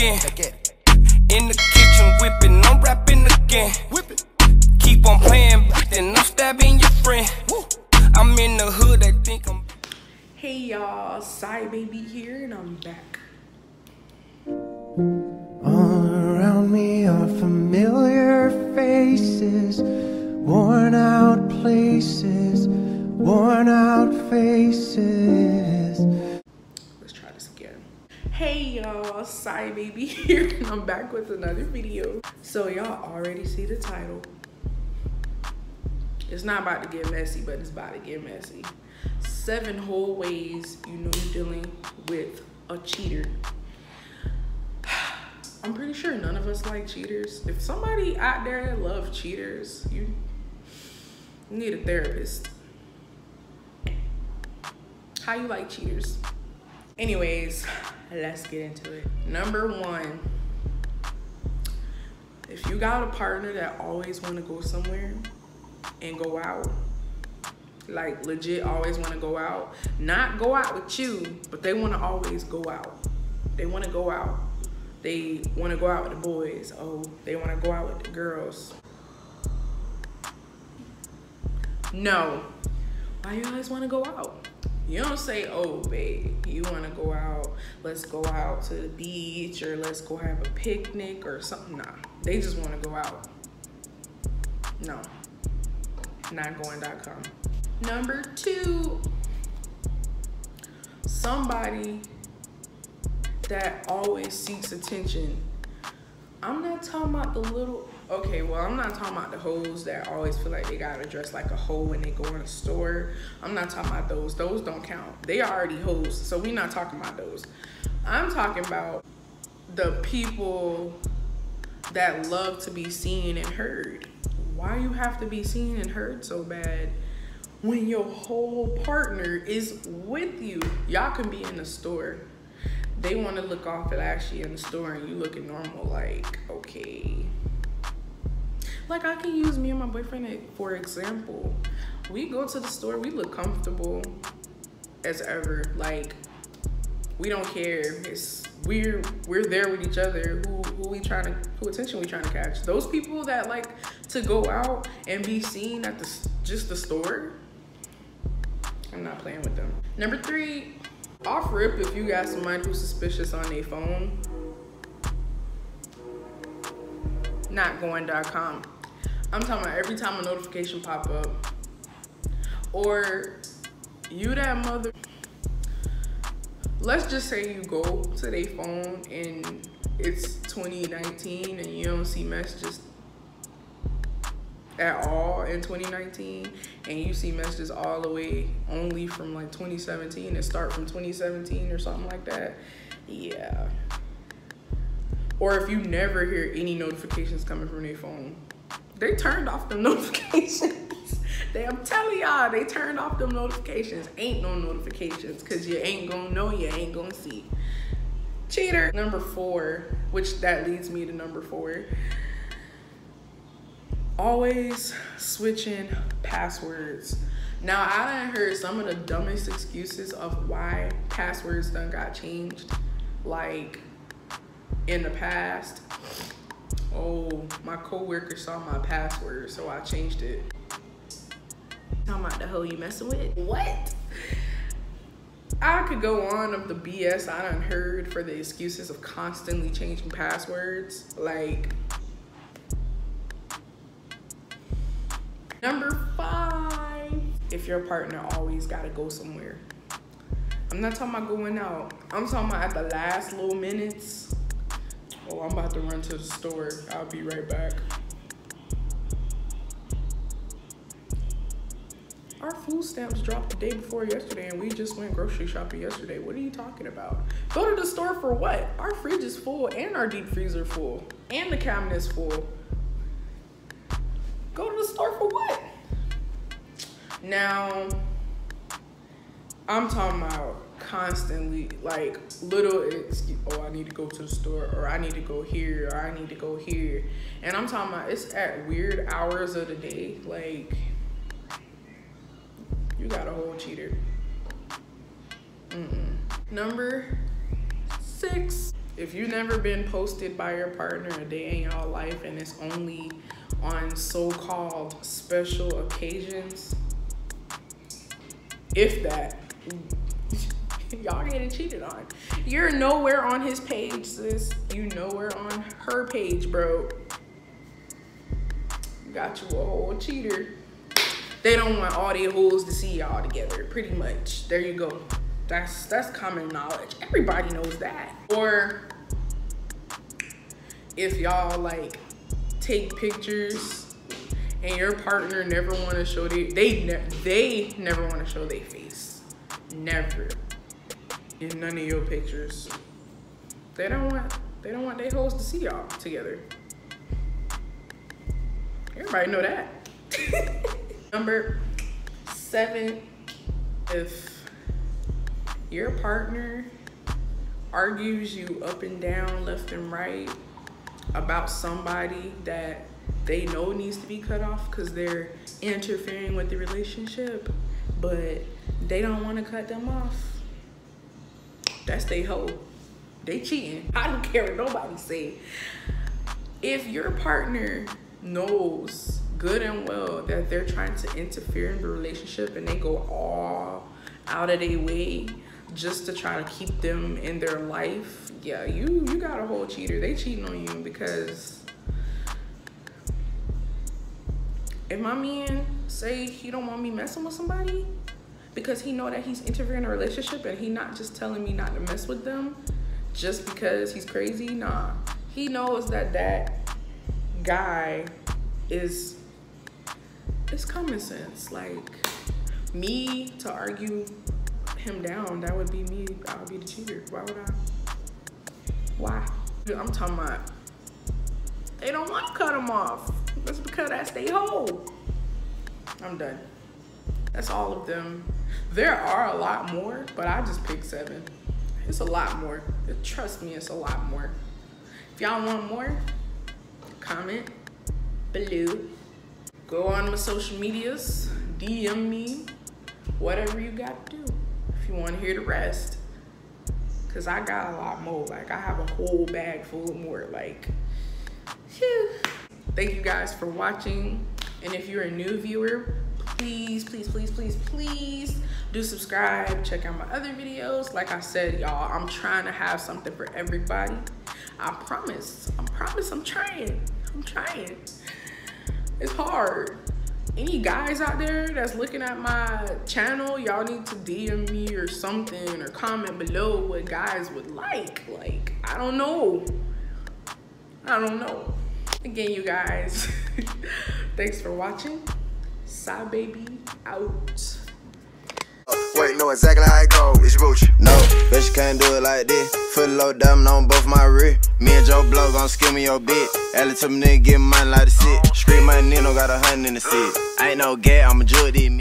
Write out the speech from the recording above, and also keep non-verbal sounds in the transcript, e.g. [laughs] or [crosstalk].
again. In the kitchen whipping, I'm rapping again. Keep on playing, then I'm stabbing your friend. I'm in the hood, they think I'm. Hey y'all, Sy Babii here, and I'm back. All around me are familiar faces, worn out places, worn out faces. Hey y'all, Sy Babii [laughs] here, and I'm back with another video. So y'all already see the title. It's not about to get messy, but it's about to get messy. Seven whole ways you know you're dealing with a cheater. [sighs] I'm pretty sure none of us like cheaters. If somebody out there love cheaters, you need a therapist. How you like cheaters? Anyways, let's get into it. Number one, if you got a partner that always want to go somewhere and go out, like legit always want to go out, not go out with you, but they want to always go out. They want to go out. They want to go out with the boys. Oh, they want to go out with the girls. No. Why you always want to go out? You don't say, oh, babe, you want to go out. Let's go out to the beach or let's go have a picnic or something. Nah, they just want to go out. No, notgoing.com. Number two, somebody that always seeks attention. I'm not talking about the little, okay, well, I'm not talking about the hoes that always feel like they gotta dress like a hoe when they go in a store. I'm not talking about those. Those don't count. They already hoes, so we not talking about those. I'm talking about the people that love to be seen and heard. Why you have to be seen and heard so bad when your whole partner is with you? Y'all can be in the store they want to look off flashy in the store and you looking normal like okay like i can use me and my boyfriend for example. We go to the store we look comfortable as ever. Like we don't care. It's we're we're there with each other. Who who we trying to who attention we trying to catch. Those people that like to go out and be seen at the just the store i'm not playing with them. Number three off rip, if you got somebody who's suspicious on their phone, notgoing.com. I'm talking about every time a notification pop up, or you that mother. Let's just say you go to their phone and it's 2019 and you don't see messages at all in 2019 and you see messages all the way only from like 2017 and start from 2017 or something like that yeah or if you never hear any notifications coming from their phone they turned off the [laughs] notifications. They i'm telling y'all they turned off the notifications. Ain't no notifications because you ain't gonna know you ain't gonna see. Cheater. Number four which that leads me to number four. Always switching passwords. Now I done heard some of the dumbest excuses of why passwords done got changed. Like in the past, oh, my coworker saw my password, so I changed it. Talking about the hell you messing with? What? I could go on of the BS I done heard for the excuses of constantly changing passwords. Like Number five, if your partner always gotta go somewhere. I'm not talking about going out. I'm talking about at the last little minutes. Oh, I'm about to run to the store. I'll be right back. Our food stamps dropped the day before yesterday and we just went grocery shopping yesterday. What are you talking about? Go to the store for what? Our fridge is full and our deep freezer full and the cabinet's full. Go to the store for what? Now, I'm talking about constantly, like little excuse, oh, I need to go to the store, or I need to go here, or I need to go here. And I'm talking about it's at weird hours of the day. Like, you got a whole cheater. Mm -mm. Number six, If you've never been posted by your partner a day in your life and it's only on so-called special occasions, if that, [laughs] y'all getting cheated on. You're nowhere on his page, sis. You nowhere on her page, bro. Got you a whole cheater. They don't want all their hoes to see y'all together, pretty much. There you go. That's that's common knowledge. Everybody knows that. Or if y'all like take pictures and your partner never want to show they they ne- they never want to show their face. Never. In none of your pictures. They don't want they don't want their hoes to see y'all together. Everybody know that. [laughs] Number seven, if your partner argues you up and down, left and right about somebody that they know needs to be cut off because they're interfering with the relationship, but they don't want to cut them off. That's they hoe. They cheating. [laughs] I don't care what nobody say. If your partner knows good and well that they're trying to interfere in the relationship and they go all out of their way just to try to keep them in their life, yeah, you you got a whole cheater. They cheating on you because if my man say he don't want me messing with somebody because he know that he's interfering in a relationship and he not just telling me not to mess with them just because he's crazy, nah. He knows that that guy is it's common sense. Like me to argue him down, that would be me. I would be the cheater. Why would I? Why? I'm talking about they don't want to cut him off. That's because that's they whole. I'm done. That's all of them. There are a lot more, but I just picked seven. It's a lot more. Trust me, it's a lot more. If y'all want more, comment below. Go on my social medias, DM me, whatever you got to do. If you want to hear the rest. Cause I got a lot more. Like I have a whole bag full of more. Like, phew. Thank you guys for watching. And if you're a new viewer, please, please, please, please, please do subscribe. Check out my other videos. Like I said, y'all, I'm trying to have something for everybody. I promise. I promise I'm trying. I'm trying. It's hard. Any guys out there that's looking at my channel, y'all need to DM me or something or comment below what guys would like. Like, I don't know. I don't know. Again, you guys, [laughs] thanks for watching. Side baby out. Wait, know exactly how it go. It's Boochie. No, bitch, you can't do it like this. Foot low diamond on both my wrist. Me and Joe Blow gon' skill me your bit. Ellie told me nigga get mine like a sit. Street money, Nino got a hundred in the seat. Ain't no gay, I'm a judge, me.